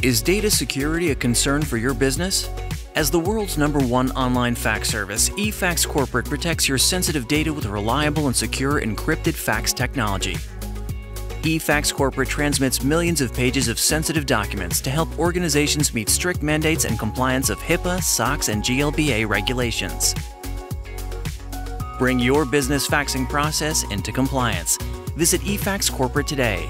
Is data security a concern for your business? As the world's number one online fax service, eFax Corporate protects your sensitive data with reliable and secure encrypted fax technology. eFax Corporate transmits millions of pages of sensitive documents to help organizations meet strict mandates and compliance of HIPAA, SOX, and GLBA regulations. Bring your business faxing process into compliance. Visit eFax Corporate today